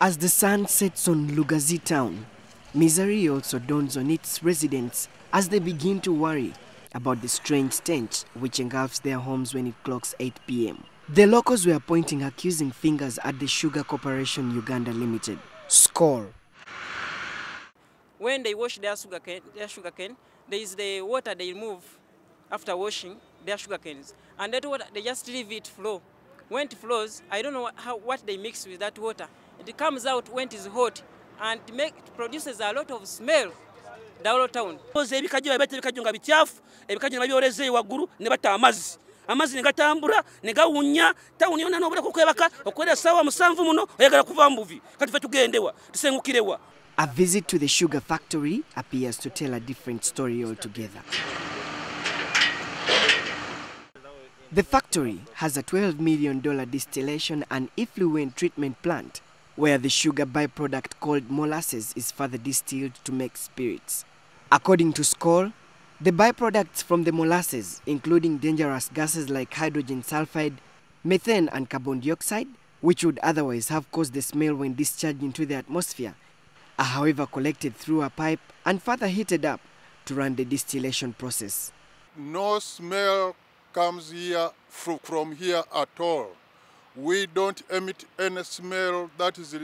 As the sun sets on Lugazi town, misery also dawns on its residents as they begin to worry about the strange stench which engulfs their homes when it clocks 8 p.m. The locals were pointing accusing fingers at the Sugar Corporation Uganda Limited, SCOUL. When they wash their sugar cane, their sugar cane, there is the water they remove after washing their sugar canes, and that water they just leave it flow. When it flows, I don't know how, what they mix with that water. It comes out when it is hot, and it, make, it produces a lot of smell. Dawlo town. oza ebikajjo babeta ebikajjo nga bikyafu ebikajjo nga byoleza ewaggulu ne bata amazzi amazzi ne gatambula ne gawunya tawuni yona n'obulako okwebaka okwera sawa musanvu muno oyagala kuva mu buvi kati fe tugendewa tusengukirewa A visit to the sugar factory appears to tell a different story altogether. The factory has a $12 million distillation and effluent treatment plant where the sugar byproduct called molasses is further distilled to make spirits. According to SCOUL, the byproducts from the molasses, including dangerous gases like hydrogen sulfide, methane, and carbon dioxide, which would otherwise have caused the smell when discharged into the atmosphere, are however collected through a pipe and further heated up to run the distillation process. no smell comes here from here at all. We don't emit any smell that is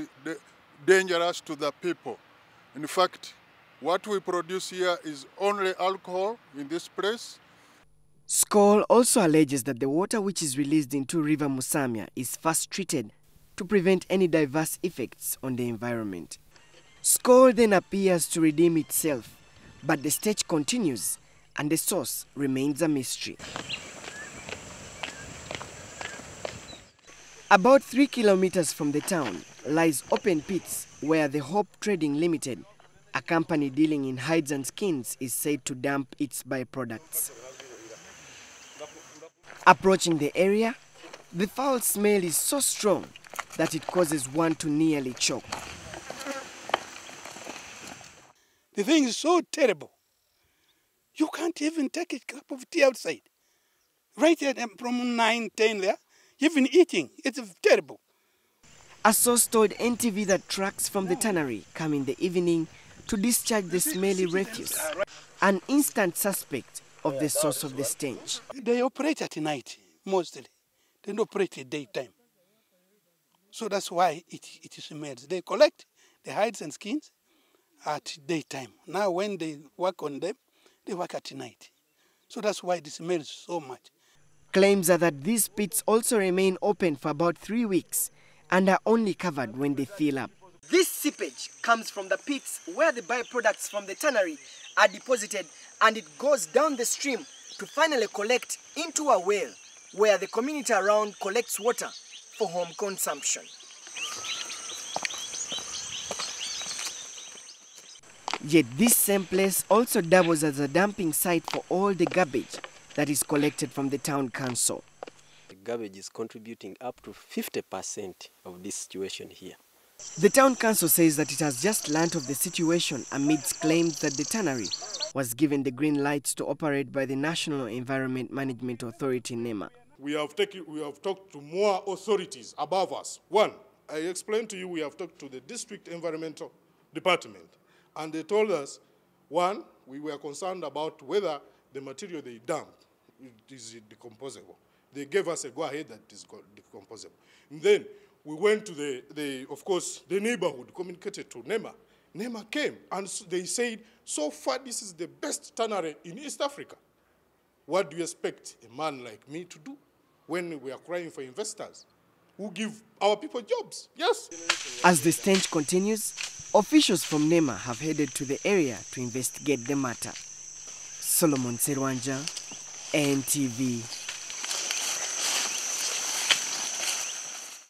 dangerous to the people. In fact, what we produce here is only alcohol in this place. SCOUL also alleges that the water which is released into River Musamya is first treated to prevent any diverse effects on the environment. SCOUL then appears to redeem itself, but the stage continues and the source remains a mystery. About three kilometers from the town lies open pits where the Hope Trading Limited, a company dealing in hides and skins, is said to dump its byproducts. Approaching the area, the foul smell is so strong that it causes one to nearly choke. The thing is so terrible. You can't even take a cup of tea outside. Right there um, from 9, 10 there, even eating, it's terrible. A source told NTV that trucks from the tannery come in the evening to discharge the smelly refuse, an instant suspect of the source of the stench. They operate at night, mostly. They don't operate at daytime. So that's why it, it smells. They collect the hides and skins at daytime. Now when they work on them, they work at night. So that's why it smells so much. Claims are that these pits also remain open for about three weeks and are only covered when they fill up. This seepage comes from the pits where the byproducts from the tannery are deposited and it goes down the stream to finally collect into a well where the community around collects water for home consumption. Yet this same place also doubles as a dumping site for all the garbage that is collected from the town council. The garbage is contributing up to 50% of this situation here. The town council says that it has just learnt of the situation amidst claims that the tannery was given the green light to operate by the National Environment Management Authority NEMA. We have, taken, we have talked to more authorities above us. One, I explained to you we have talked to the district environmental department, and they told us, one, we were concerned about whether the material they dump is decomposable. They gave us a go-ahead that is co- decomposable. And then we went to the, the, of course, the neighborhood, communicated to NEMA. NEMA came, and they said, so far this is the best tannery in East Africa. What do you expect a man like me to do when we are crying for investors who give our people jobs? Yes. As the stench continues, officials from NEMA have headed to the area to investigate the matter. Solomon Serwanja, NTV